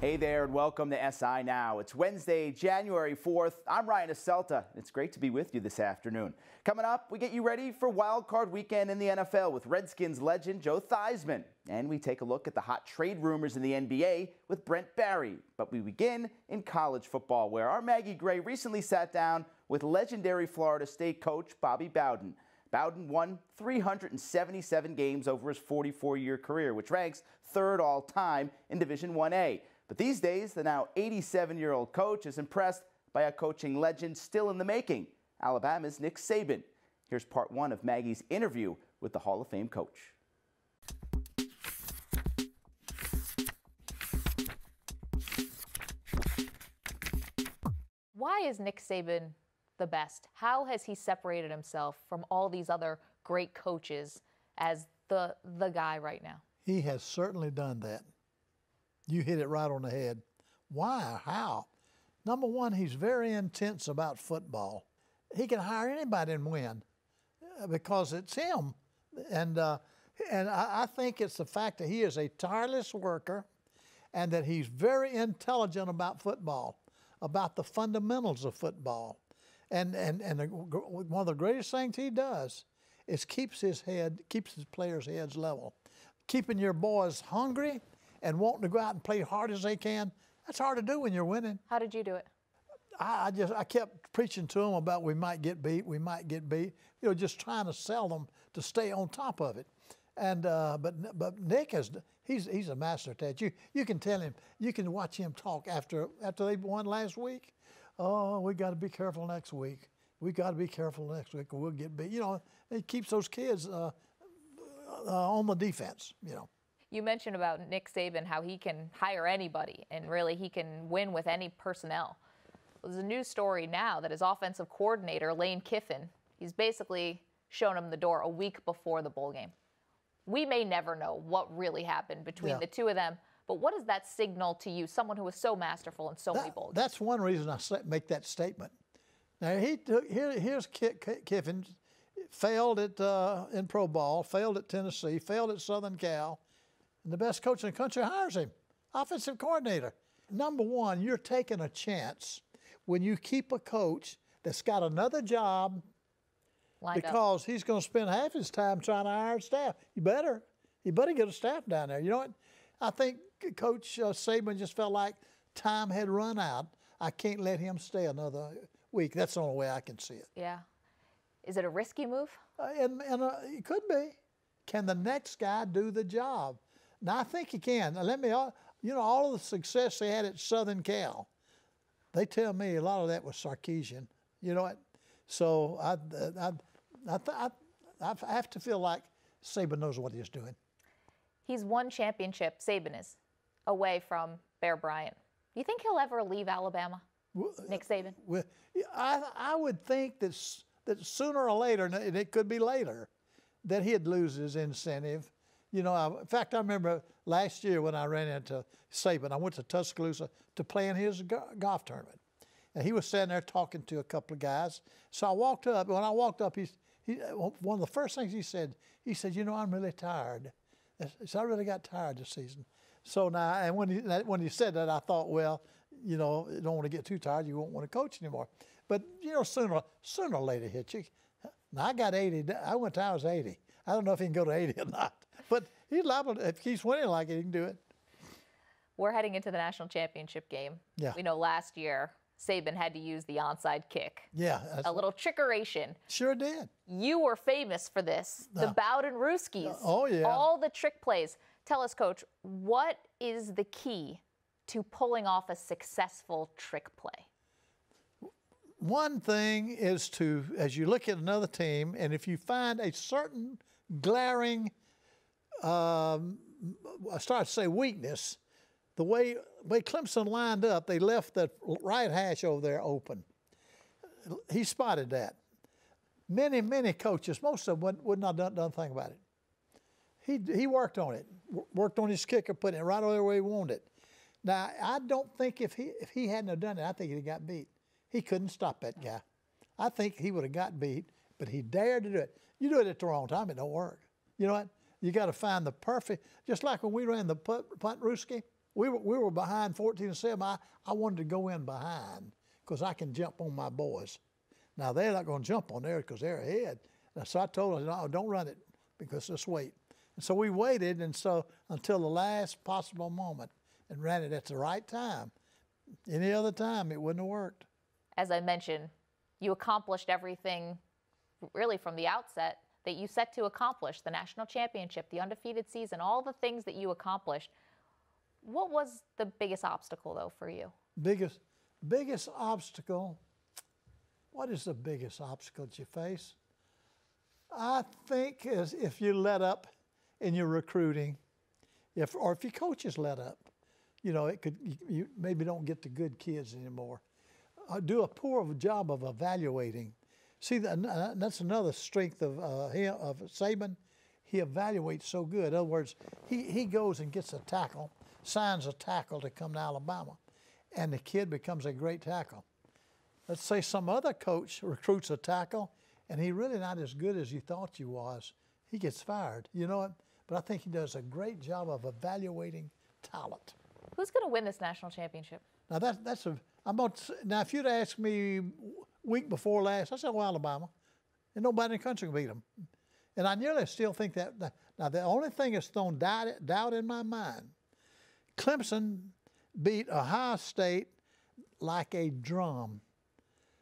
Hey there and welcome to SI Now. It's Wednesday, January 4th. I'm Ryan Asselta. It's great to be with you this afternoon. Coming up, we get you ready for Wild Card Weekend in the NFL with Redskins legend Joe Theismann. And we take a look at the hot trade rumors in the NBA with Brent Barry. But we begin in college football where our Maggie Gray recently sat down with legendary Florida State coach Bobby Bowden. Bowden won 377 games over his 44-year career, which ranks third all time in Division 1A. But these days, the now 87 year old coach is impressed by a coaching legend still in the making Alabama's Nick Saban. Here's part one of Maggie's interview with the Hall of Fame coach. Why is Nick Saban the best? How has he separated himself from all these other great coaches as the the guy right now? He has certainly done that. You hit it right on the head. Why? How? Number one, he's very intense about football. He can hire anybody and win uh, because it's him. And, uh, and I, I think it's the fact that he is a tireless worker and that he's very intelligent about football, about the fundamentals of football. And, and, and the, one of the greatest things he does is keeps his head, keeps his players' heads level. Keeping your boys hungry and wanting to go out and play hard as they can, that's hard to do when you're winning. How did you do it? I, I just I kept preaching to them about we might get beat, we might get beat. You know, just trying to sell them to stay on top of it. And uh, but but Nick has he's he's a master at that. You you can tell him you can watch him talk after after they won last week. Oh, we got to be careful next week. We got to be careful next week, or we'll get beat. You know, he keeps those kids uh, uh, on the defense. You know. You mentioned about Nick Saban, how he can hire anybody and really he can win with any personnel. There's a news story now that his offensive coordinator, Lane Kiffin, he's basically shown him the door a week before the bowl game. We may never know what really happened between yeah. the two of them, but what does that signal to you, someone who was so masterful in so that, many games? That's one reason I make that statement. Now, he took, here, here's Kiffin, failed at, uh, in pro ball, failed at Tennessee, failed at Southern Cal, and the best coach in the country hires him, offensive coordinator. Number one, you're taking a chance when you keep a coach that's got another job Lined because up. he's going to spend half his time trying to hire staff. You better, you better get a staff down there. You know what? I think Coach uh, Saban just felt like time had run out. I can't let him stay another week. That's the only way I can see it. Yeah. Is it a risky move? Uh, and and uh, it could be. Can the next guy do the job? Now, I think he can. Now, let me, uh, you know, all of the success they had at Southern Cal, they tell me a lot of that was Sarkisian. You know what? So I, I, I, I, I have to feel like Saban knows what he's doing. He's won championship, Saban is, away from Bear Bryant. Do you think he'll ever leave Alabama, well, Nick Saban? Well, I, I would think that, that sooner or later, and it could be later, that he'd lose his incentive you know, I, in fact, I remember last year when I ran into Saban, I went to Tuscaloosa to play in his go golf tournament. And he was sitting there talking to a couple of guys. So I walked up. When I walked up, he, he, one of the first things he said, he said, You know, I'm really tired. So I really got tired this season. So now, and when he, when he said that, I thought, well, you know, you don't want to get too tired. You won't want to coach anymore. But, you know, sooner, sooner or later hit you. Now, I got 80. I went to I was 80. I don't know if he can go to 80 or not. But he's liable, to, if he keeps winning like it, he can do it. We're heading into the national championship game. Yeah. We know last year Saban had to use the onside kick. Yeah. A little trickeration. Sure did. You were famous for this. The uh, Bowden Ruskies. Oh, yeah. All the trick plays. Tell us, Coach, what is the key to pulling off a successful trick play? One thing is to, as you look at another team, and if you find a certain glaring, um, I start to say weakness, the way, way Clemson lined up, they left the right hash over there open. He spotted that. Many, many coaches, most of them would, would not done, done anything about it. He, he worked on it, worked on his kicker, putting it right over where he wanted it. Now, I don't think if he, if he hadn't have done it, I think he'd have got beat. He couldn't stop that guy. I think he would have got beat, but he dared to do it. You do it at the wrong time, it don't work. You know what? You got to find the perfect, just like when we ran the punt, punt Ruski, we were, we were behind 14 to 7. I, I wanted to go in behind because I can jump on my boys. Now, they're not going to jump on there because they're ahead. So I told them, no, don't run it because just wait. And so we waited, and so until the last possible moment and ran it at the right time. Any other time, it wouldn't have worked. As I mentioned, you accomplished everything really from the outset that you set to accomplish the national championship, the undefeated season, all the things that you accomplished. What was the biggest obstacle, though, for you? Biggest, biggest obstacle. What is the biggest obstacle that you face? I think is if you let up in your recruiting, if or if your coaches let up, you know, it could you, you maybe don't get the good kids anymore. Uh, do a poor job of evaluating. See, the, that's another strength of uh, him, of Saban. He evaluates so good. In other words, he, he goes and gets a tackle, signs a tackle to come to Alabama, and the kid becomes a great tackle. Let's say some other coach recruits a tackle, and he really not as good as you thought he was. He gets fired. You know what? But I think he does a great job of evaluating talent. Who's going to win this national championship? Now that's that's a I'm about to, now if you'd asked me week before last, I said, well, Alabama, and nobody in the country can beat them. And I nearly still think that. Now the only thing that's thrown doubt, doubt in my mind, Clemson beat Ohio State like a drum.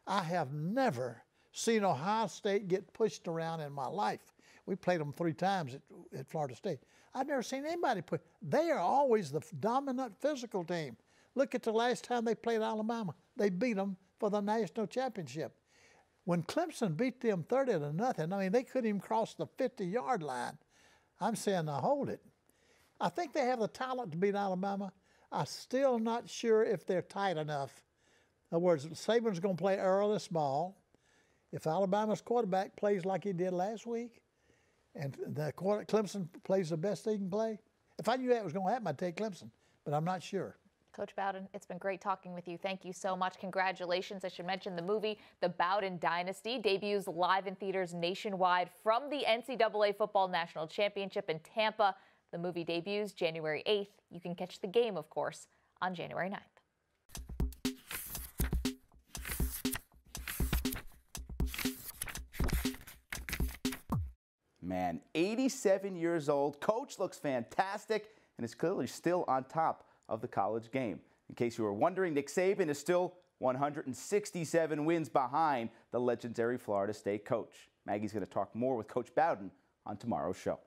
I have never seen Ohio State get pushed around in my life. We played them three times at, at Florida State. I've never seen anybody put. They are always the dominant physical team. Look at the last time they played Alabama. They beat them for the national championship. When Clemson beat them 30 to nothing, I mean, they couldn't even cross the 50 yard line. I'm saying, now hold it. I think they have the talent to beat Alabama. I'm still not sure if they're tight enough. In other words, Saban's going to play early Small. If Alabama's quarterback plays like he did last week, and the Clemson plays the best they can play, if I knew that was going to happen, I'd take Clemson, but I'm not sure. Coach Bowden, it's been great talking with you. Thank you so much. Congratulations. I should mention the movie The Bowden Dynasty debuts live in theaters nationwide from the NCAA Football National Championship in Tampa. The movie debuts January 8th. You can catch the game, of course, on January 9th. Man, 87 years old. Coach looks fantastic and is clearly still on top of the college game. In case you were wondering, Nick Saban is still 167 wins behind the legendary Florida State coach. Maggie's going to talk more with Coach Bowden on tomorrow's show.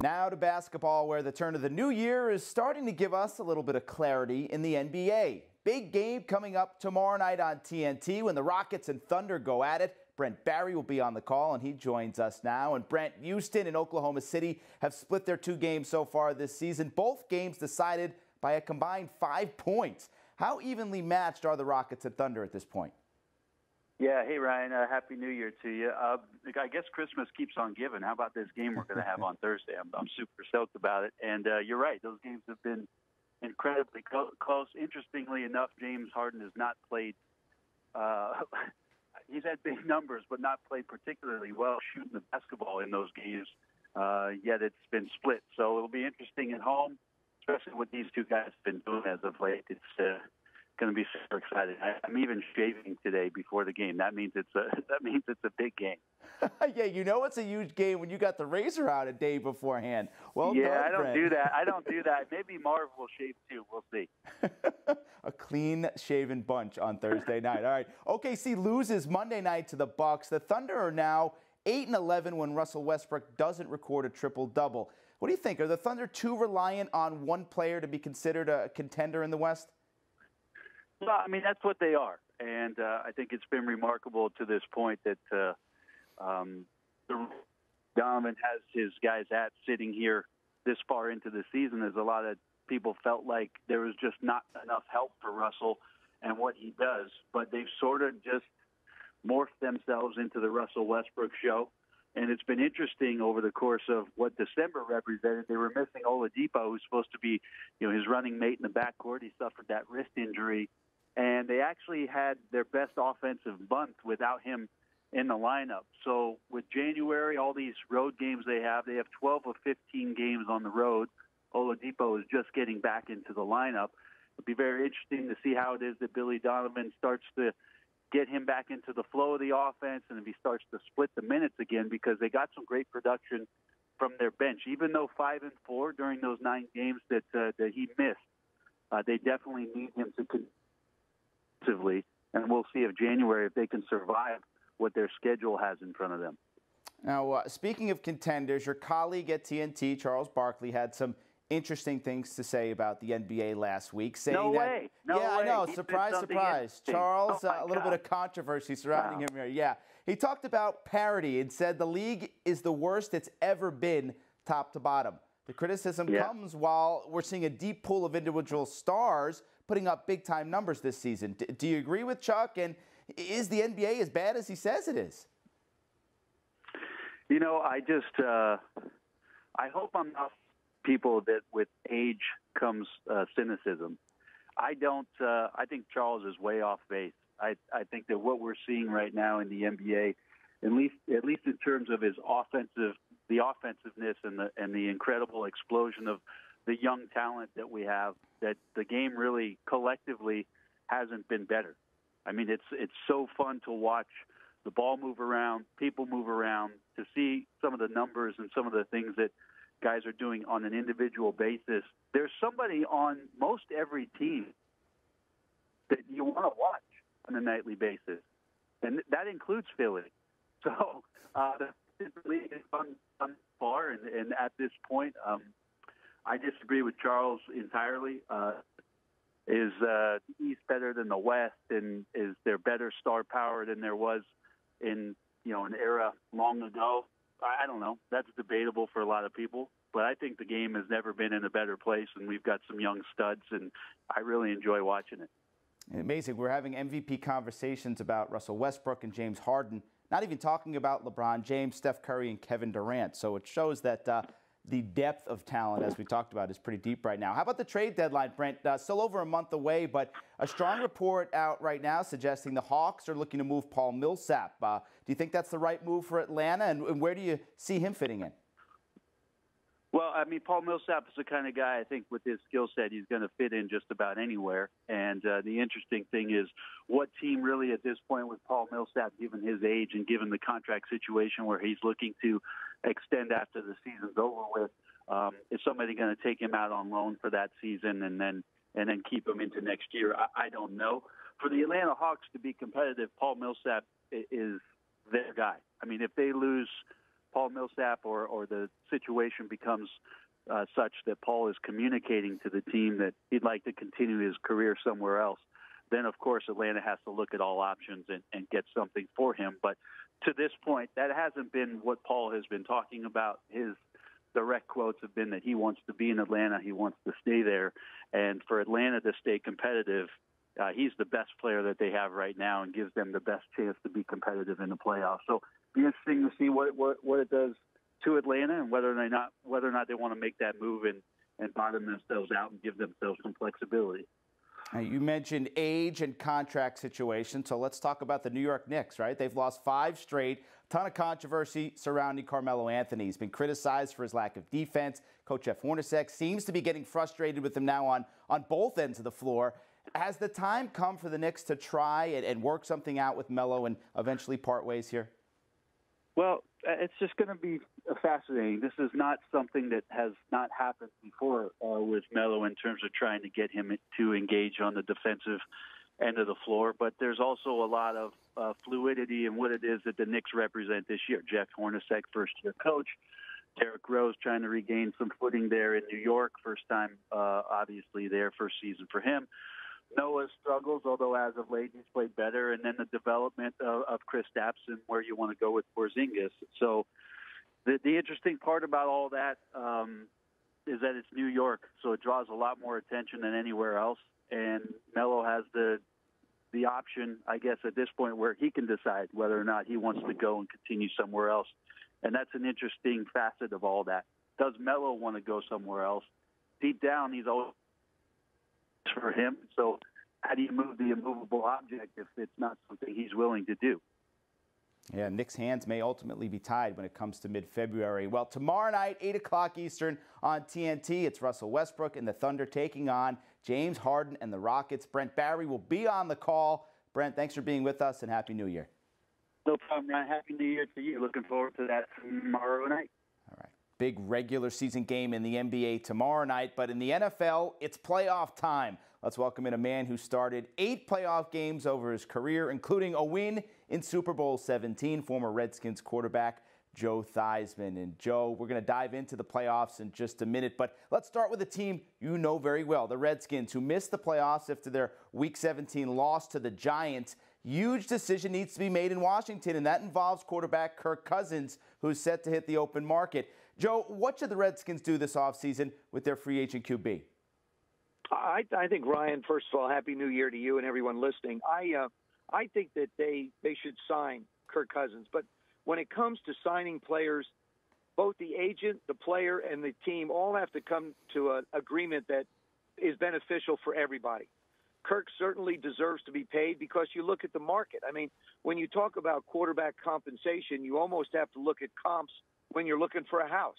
Now to basketball, where the turn of the new year is starting to give us a little bit of clarity in the NBA. Big game coming up tomorrow night on TNT when the Rockets and Thunder go at it. Brent Barry will be on the call, and he joins us now. And Brent, Houston and Oklahoma City have split their two games so far this season. Both games decided by a combined five points. How evenly matched are the Rockets and Thunder at this point? Yeah, hey Ryan, uh, happy New Year to you. Uh, I guess Christmas keeps on giving. How about this game we're going to have on Thursday? I'm, I'm super stoked about it. And uh, you're right; those games have been incredibly close. Interestingly enough, James Harden has not played uh, he's had big numbers, but not played particularly well shooting the basketball in those games. Uh, yet it's been split, so it'll be interesting at home, especially what these two guys have been doing as of late. It's uh, going to be super excited. I, I'm even shaving today before the game. That means it's a that means it's a big game. yeah, you know it's a huge game when you got the razor out a day beforehand. Well, yeah, done, I don't Brent. do that. I don't do that. Maybe Marv will shave too. We'll see. a clean shaven bunch on Thursday night. All right, OKC loses Monday night to the Bucks. The Thunder are now eight and eleven when Russell Westbrook doesn't record a triple double. What do you think? Are the Thunder too reliant on one player to be considered a contender in the West? Well, I mean that's what they are, and uh, I think it's been remarkable to this point that uh, um, Donovan has his guys at sitting here this far into the season. There's a lot of people felt like there was just not enough help for Russell and what he does, but they've sort of just morphed themselves into the Russell Westbrook show. And it's been interesting over the course of what December represented. They were missing Oladipo, who's supposed to be, you know, his running mate in the backcourt. He suffered that wrist injury and they actually had their best offensive month without him in the lineup. So with January, all these road games they have, they have 12 of 15 games on the road. Oladipo is just getting back into the lineup. It'll be very interesting to see how it is that Billy Donovan starts to get him back into the flow of the offense and if he starts to split the minutes again because they got some great production from their bench. Even though five and four during those nine games that uh, that he missed, uh, they definitely need him to and we'll see if January if they can survive what their schedule has in front of them. Now, uh, speaking of contenders, your colleague at TNT, Charles Barkley, had some interesting things to say about the NBA last week, saying no that way. No yeah, way. I know, He surprise, surprise. Charles, Oh, uh, a little God. bit of controversy surrounding Wow. him here. Yeah, he talked about parity and said the league is the worst it's ever been, top to bottom. The criticism Yeah. comes while we're seeing a deep pool of individual stars putting up big time numbers this season. D- do you agree with Chuck? And is the NBA as bad as he says it is? You know, I just uh, I hope I'm not people that with age comes uh, cynicism. I don't. Uh, I think Charles is way off base. I I think that what we're seeing right now in the NBA, at least at least in terms of his offensive, the offensiveness and the and the incredible explosion of the young talent that we have, that the game really collectively hasn't been better. I mean, it's it's so fun to watch the ball move around, people move around, to see some of the numbers and some of the things that guys are doing on an individual basis. There's somebody on most every team that you want to watch on a nightly basis, and that includes Philly. So uh, the league is far, and, and at this point, um, I disagree with Charles entirely. Uh, is uh, the East better than the West, and is there better star power than there was in you know an era long ago? I I don't know. That's debatable for a lot of people, but I think the game has never been in a better place, and we've got some young studs, and I really enjoy watching it. Amazing. We're having MVP conversations about Russell Westbrook and James Harden, not even talking about LeBron James, Steph Curry, and Kevin Durant. So it shows that uh, the depth of talent, as we talked about, is pretty deep right now. How about the trade deadline, Brent? Uh, still over a month away, but a strong report out right now suggesting the Hawks are looking to move Paul Millsap. Uh, do you think that's the right move for Atlanta, and, and where do you see him fitting in? Well, I mean, Paul Millsap is the kind of guy I think with his skill set, he's going to fit in just about anywhere. And uh, the interesting thing is, what team really at this point with Paul Millsap, given his age and given the contract situation where he's looking to extend after the season's over with, um, is somebody going to take him out on loan for that season and then and then keep him into next year? I, I don't know. For the Atlanta Hawks to be competitive, Paul Millsap is their guy. I mean, if they lose Paul Millsap or, or the situation becomes uh, such that Paul is communicating to the team that he'd like to continue his career somewhere else, then of course Atlanta has to look at all options and, and get something for him. But to this point, that hasn't been what Paul has been talking about. His direct quotes have been that he wants to be in Atlanta, he wants to stay there, and for Atlanta to stay competitive, uh, he's the best player that they have right now and gives them the best chance to be competitive in the playoffs. So be interesting to see what what, what it does to Atlanta and whether or not whether or not they want to make that move and and bottom themselves out and give themselves some flexibility. Uh, You mentioned age and contract situation, so let's talk about the New York Knicks, right? They've lost five straight. Ton of controversy surrounding Carmelo Anthony. He's been criticized for his lack of defense. Coach Jeff Hornacek seems to be getting frustrated with him now on, on both ends of the floor. Has the time come for the Knicks to try and, and work something out with Melo and eventually part ways here? Well, it's just going to be fascinating. This is not something that has not happened before uh, with Melo in terms of trying to get him to engage on the defensive end of the floor. But there's also a lot of uh, fluidity in what it is that the Knicks represent this year. Jeff Hornacek, first year coach. Derrick Rose trying to regain some footing there in New York. First time, uh, obviously, there, first season for him. Noah struggles, although as of late he's played better. And then the development of, of Chris and where you want to go with Porzingis. So the, the interesting part about all that um, is that it's New York, so it draws a lot more attention than anywhere else. And Melo has the the option, I guess, at this point where he can decide whether or not he wants to go and continue somewhere else. And that's an interesting facet of all that. Does Melo want to go somewhere else? Deep down, he's always for him. So how do you move the immovable object if it's not something he's willing to do? Yeah, Knicks' hands may ultimately be tied when it comes to mid February. Well, tomorrow night, 8 o'clock Eastern on TNT, it's Russell Westbrook and the Thunder taking on James Harden and the Rockets. Brent Barry will be on the call. Brent, thanks for being with us and Happy New Year. No problem, Ryan. Happy New Year to you. Looking forward to that tomorrow night. All right. Big regular season game in the NBA tomorrow night, but in the NFL, it's playoff time. Let's welcome in a man who started eight playoff games over his career, including a win in Super Bowl 17, former Redskins quarterback Joe Theismann. And Joe, we're going to dive into the playoffs in just a minute, but let's start with a team you know very well, the Redskins, who missed the playoffs after their Week 17 loss to the Giants. Huge decision needs to be made in Washington, and that involves quarterback Kirk Cousins, who's set to hit the open market. Joe, what should the Redskins do this offseason with their free agent QB? I, I think Ryan. First of all, happy New Year to you and everyone listening. I uh, I think that they they should sign Kirk Cousins, but when it comes to signing players, both the agent, the player, and the team all have to come to an agreement that is beneficial for everybody. Kirk certainly deserves to be paid because you look at the market. I mean, when you talk about quarterback compensation, you almost have to look at comps when you're looking for a house.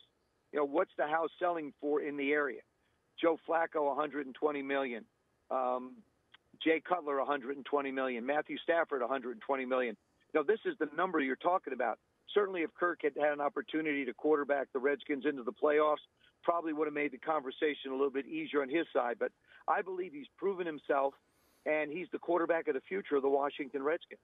You know, what's the house selling for in the area? Joe Flacco 120 million. Um, Jay Cutler 120 million. Matthew Stafford 120 million. Now this is the number you're talking about. Certainly, if Kirk had had an opportunity to quarterback the Redskins into the playoffs, probably would have made the conversation a little bit easier on his side. But I believe he's proven himself, and he's the quarterback of the future of the Washington Redskins.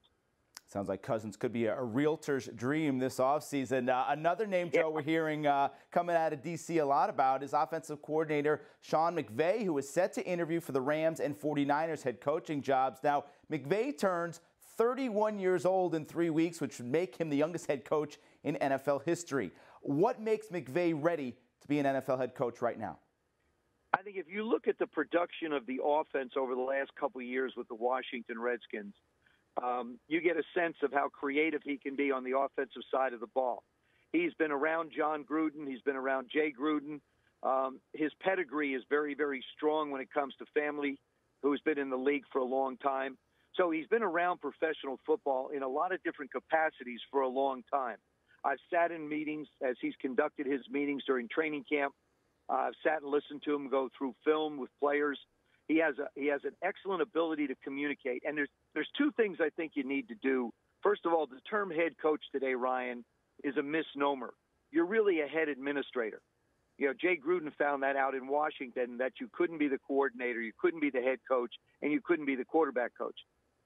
Sounds like Cousins could be a, a realtor's dream this offseason. Uh, another name, Joe, we're hearing uh, coming out of D.C. a lot about is offensive coordinator Sean McVay, who is set to interview for the Rams and 49ers head coaching jobs. Now, McVay turns 31 years old in three weeks, which would make him the youngest head coach in NFL history. What makes McVay ready to be an NFL head coach right now? I think if you look at the production of the offense over the last couple of years with the Washington Redskins – um, you get a sense of how creative he can be on the offensive side of the ball. He's been around Jon Gruden. He's been around Jay Gruden. Um, his pedigree is very, very strong when it comes to family, who's been in the league for a long time. So he's been around professional football in a lot of different capacities for a long time. I've sat in meetings as he's conducted his meetings during training camp. Uh, I've sat and listened to him go through film with players. He has a he has an excellent ability to communicate. And there's there's two things I think you need to do. First of all, the term head coach today, Ryan, is a misnomer. You're really a head administrator. You know, Jay Gruden found that out in Washington that you couldn't be the coordinator, you couldn't be the head coach, and you couldn't be the quarterback coach.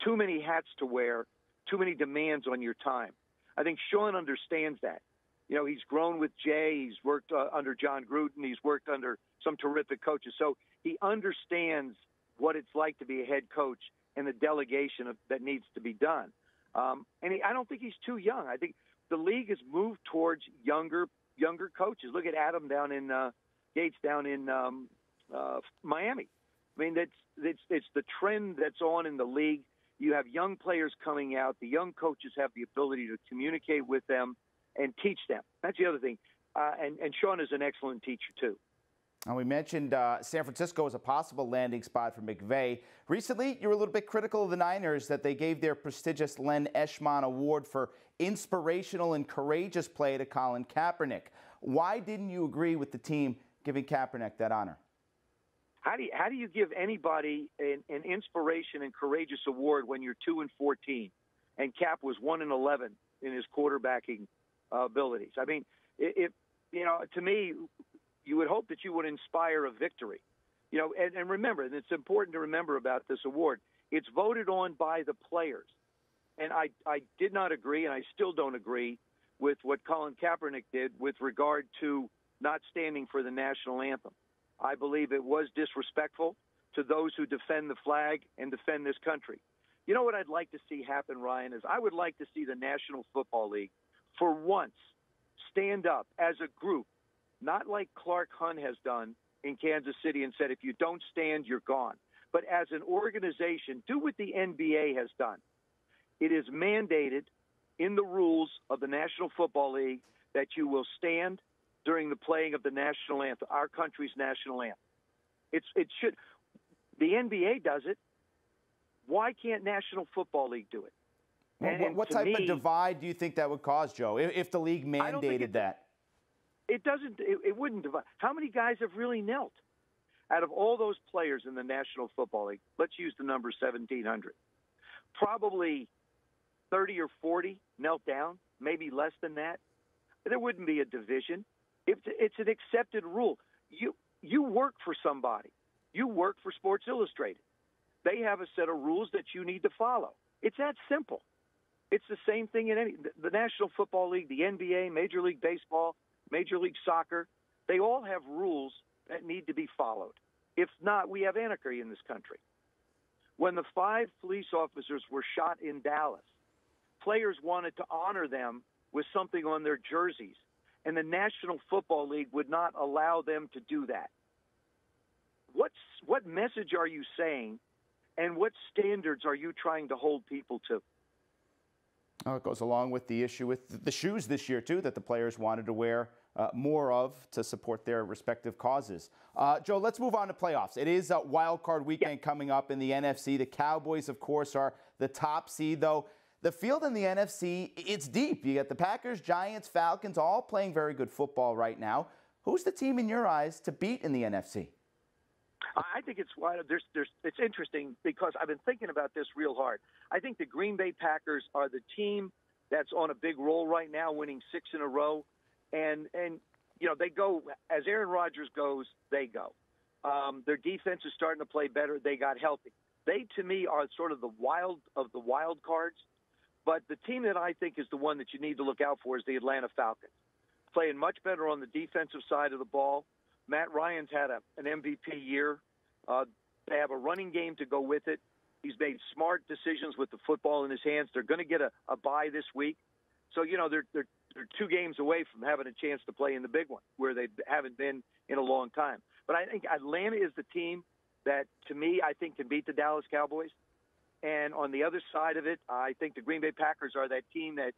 Too many hats to wear, too many demands on your time. I think Sean understands that. You know, he's grown with Jay. He's worked uh, under Jon Gruden. He's worked under some terrific coaches. So he understands what it's like to be a head coach and the delegation of, that needs to be done. Um, and he, I don't think he's too young. I think the league has moved towards younger younger coaches. Look at Adam down in uh, Gase down in um, uh, Miami. I mean, that's it's it's the trend that's on in the league. You have young players coming out. The young coaches have the ability to communicate with them and teach them. That's the other thing. Uh, and, and Sean is an excellent teacher, too. And we mentioned uh, San Francisco as a possible landing spot for McVay. Recently, you were a little bit critical of the Niners that they gave their prestigious Len Eshmont Award for inspirational and courageous play to Colin Kaepernick. Why didn't you agree with the team giving Kaepernick that honor? How do you, how do you give anybody an, an inspiration and courageous award when you're two and fourteen, and Cap was one and eleven in his quarterbacking uh, abilities? I mean, if you know, to me, you would hope that you would inspire a victory. You know, and, and remember, and it's important to remember about this award. It's voted on by the players, and I I did not agree, and I still don't agree with what Colin Kaepernick did with regard to not standing for the national anthem. I believe it was disrespectful to those who defend the flag and defend this country. You know what I'd like to see happen, Ryan, is I would like to see the National Football League for once stand up as a group not like Clark Hunt has done in Kansas City and said, if you don't stand, you're gone. But as an organization, do what the NBA has done. It is mandated in the rules of the National Football League that you will stand during the playing of the national anthem, our country's national anthem. It's it should the NBA does it. Why can't National Football League do it? And- what what type me- of divide do you think that would cause, Joe, if, if the league mandated that? It doesn't. It, it wouldn't divide. How many guys have really knelt? Out of all those players in the National Football League, let's use the number 1,700. Probably 30 or 40 knelt down, maybe less than that. There wouldn't be a division. It's, it's an accepted rule. You you work for somebody. You work for Sports Illustrated. They have a set of rules that you need to follow. It's that simple. It's the same thing in any the National Football League, the NBA, Major League Baseball, Major League Soccer. They all have rules that need to be followed. If not, we have anarchy in this country. When the five police officers were shot in Dallas, players wanted to honor them with something on their jerseys, and the National Football League would not allow them to do that. What's, what message are you saying, and what standards are you trying to hold people to? Oh, it goes along with the issue with the shoes this year, too, that the players wanted to wear uh, more of to support their respective causes. Uh, Joe, let's move on to playoffs. It is a wild card weekend coming up in the NFC. The Cowboys, of course, are the top seed, though. The field in the NFC, it's deep. You got the Packers, Giants, Falcons, all playing very good football right now. Who's the team in your eyes to beat in the NFC? I think it's there's there's it's interesting because I've been thinking about this real hard. I think the Green Bay Packers are the team that's on a big roll right now, winning six in a row, and and you know they go as Aaron Rodgers goes, they go. Um, their defense is starting to play better. They got healthy. They to me are sort of the wild of the wild cards, but the team that I think is the one that you need to look out for is the Atlanta Falcons, playing much better on the defensive side of the ball. Matt Ryan's had a, an MVP year. Uh, they have a running game to go with it. He's made smart decisions with the football in his hands. They're going to get a, a bye this week. So, you know, they're, they're, they're two games away from having a chance to play in the big one where they haven't been in a long time. But I think Atlanta is the team that, to me, I think can beat the Dallas Cowboys. And on the other side of it, I think the Green Bay Packers are that team that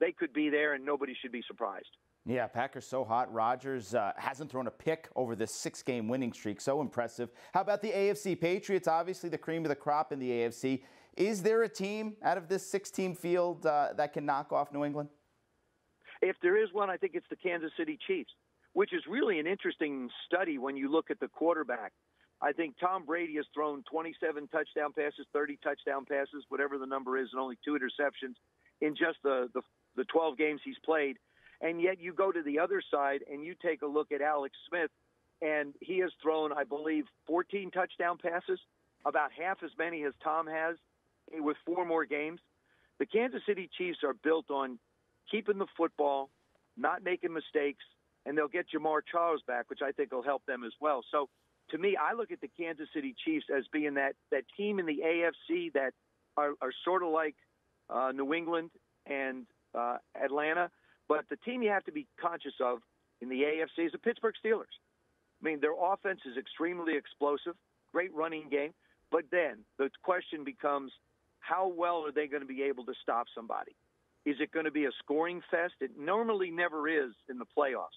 they could be there and nobody should be surprised. Yeah, Packers so hot. Rodgers uh, hasn't thrown a pick over this six game winning streak. So impressive. How about the AFC? Patriots, obviously the cream of the crop in the AFC. Is there a team out of this six team field uh, that can knock off New England? If there is one, I think it's the Kansas City Chiefs, which is really an interesting study when you look at the quarterback. I think Tom Brady has thrown 27 touchdown passes, 30 touchdown passes, whatever the number is, and only two interceptions in just the, the, the 12 games he's played. And yet you go to the other side and you take a look at Alex Smith, and he has thrown, I believe, 14 touchdown passes, about half as many as Tom has eh, with four more games. The Kansas City Chiefs are built on keeping the football, not making mistakes, and they'll get Jamaal Charles back, which I think will help them as well. So to me, I look at the Kansas City Chiefs as being that, that team in the AFC that are, are sort of like uh, New England and uh, Atlanta. But the team you have to be conscious of in the AFC is the Pittsburgh Steelers. I mean, their offense is extremely explosive, great running game. But then the question becomes how well are they going to be able to stop somebody? Is it going to be a scoring fest? It normally never is in the playoffs.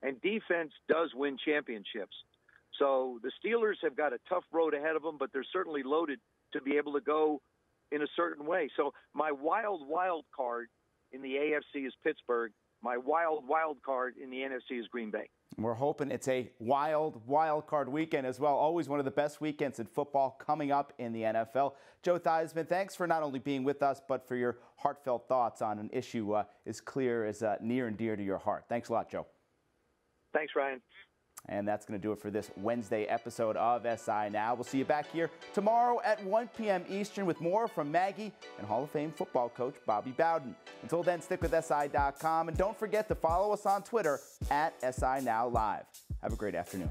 And defense does win championships. So the Steelers have got a tough road ahead of them, but they're certainly loaded to be able to go in a certain way. So my wild, wild card in the AFC is Pittsburgh. My wild, wild card in the NFC is Green Bay. We're hoping it's a wild, wild card weekend as well. Always one of the best weekends in football coming up in the NFL. Joe Theismann, thanks for not only being with us, but for your heartfelt thoughts on an issue uh, as clear as uh, near and dear to your heart. Thanks a lot, Joe. Thanks, Ryan. And that's going to do it for this Wednesday episode of SI Now. We'll see you back here tomorrow at 1 p.m. Eastern with more from Maggie and Hall of Fame football coach Bobby Bowden. Until then, stick with SI.com and don't forget to follow us on Twitter at SI Now Live. Have a great afternoon.